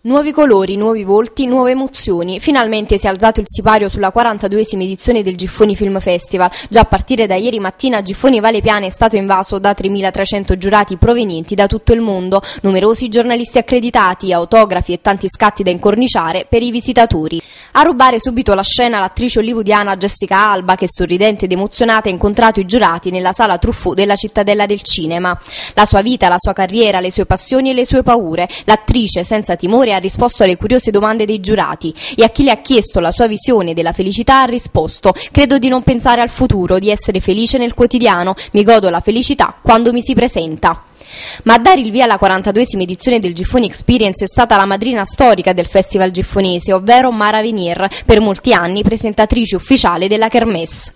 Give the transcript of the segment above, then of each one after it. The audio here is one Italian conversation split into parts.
Nuovi colori, nuovi volti, nuove emozioni. Finalmente si è alzato il sipario sulla 42esima edizione del Giffoni Film Festival. Già a partire da ieri mattina Giffoni Vale Piane è stato invaso da 3.300 giurati provenienti da tutto il mondo, numerosi giornalisti accreditati, autografi e tanti scatti da incorniciare per i visitatori. A rubare subito la scena l'attrice hollywoodiana Jessica Alba che sorridente ed emozionata ha incontrato i giurati nella sala Truffaut della cittadella del cinema. La sua vita, la sua carriera, le sue passioni e le sue paure. L'attrice senza timore ha risposto alle curiose domande dei giurati e a chi le ha chiesto la sua visione della felicità ha risposto credo di non pensare al futuro, di essere felice nel quotidiano, mi godo la felicità quando mi si presenta. Ma a dare il via alla 42esima edizione del Giffoni Experience è stata la madrina storica del Festival Giffonese, ovvero Mara Venier, per molti anni presentatrice ufficiale della Kermesse.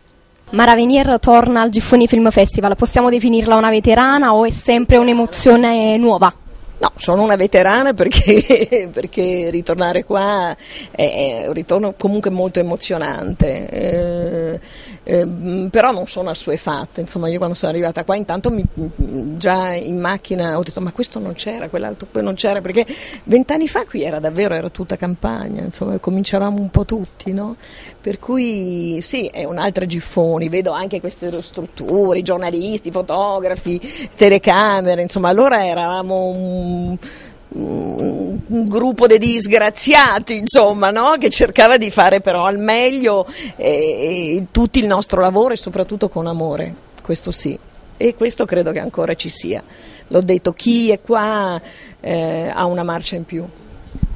Mara Venier torna al Giffoni Film Festival, possiamo definirla una veterana o è sempre un'emozione nuova? No, sono una veterana perché, perché ritornare qua è, un ritorno comunque molto emozionante, eh, eh, però non sono assuefatta, insomma io quando sono arrivata qua intanto mi, già in macchina ho detto ma questo non c'era, quell'altro poi non c'era, perché vent'anni fa qui era davvero, era tutta campagna, insomma cominciavamo un po' tutti, no? per cui sì, è un'altra Giffoni, vedo anche queste strutture, giornalisti, fotografi, telecamere, insomma allora eravamo un un, gruppo di disgraziati, insomma, no? che cercava di fare però al meglio eh, eh, tutto il nostro lavoro e soprattutto con amore, questo sì. E questo credo che ancora ci sia. L'ho detto, chi è qua eh, ha una marcia in più.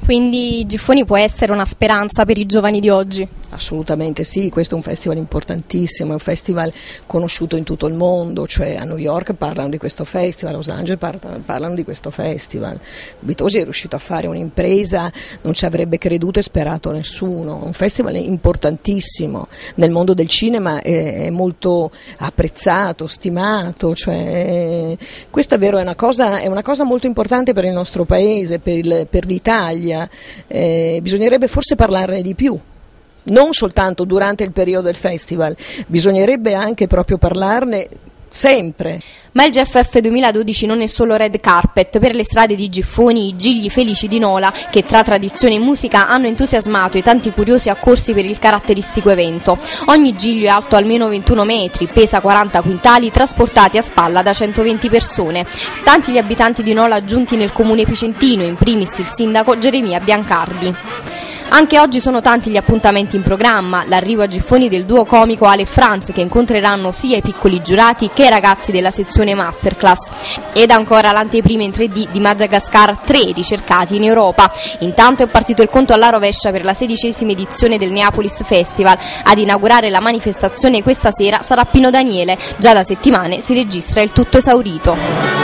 Quindi Giffoni può essere una speranza per i giovani di oggi? Assolutamente sì, questo è un festival importantissimo, è un festival conosciuto in tutto il mondo, cioè a New York parlano di questo festival, a Los Angeles parlano di questo festival. Vitosi è riuscito a fare un'impresa, non ci avrebbe creduto e sperato nessuno, un festival importantissimo, nel mondo del cinema è, molto apprezzato, stimato, cioè, questa è, vero, è, una cosa, è una cosa molto importante per il nostro paese, per, il, per l'Italia. Eh, bisognerebbe forse parlarne di più non soltanto durante il periodo del festival, bisognerebbe anche proprio parlarne sempre. Ma il GFF 2012 non è solo red carpet, per le strade di Giffoni i gigli felici di Nola, che tra tradizione e musica hanno entusiasmato i tanti curiosi accorsi per il caratteristico evento. Ogni giglio è alto almeno 21 metri, pesa 40 quintali, trasportati a spalla da 120 persone. Tanti gli abitanti di Nola giunti nel comune picentino, in primis il sindaco Geremia Biancardi. Anche oggi sono tanti gli appuntamenti in programma, l'arrivo a Giffoni del duo comico Ale Franz che incontreranno sia i piccoli giurati che i ragazzi della sezione Masterclass ed ancora l'anteprima in 3D di Madagascar 3 ricercati in Europa. Intanto è partito il conto alla rovescia per la sedicesima edizione del Neapolis Festival. Ad inaugurare la manifestazione questa sera sarà Pino Daniele, già da settimane si registra il tutto esaurito.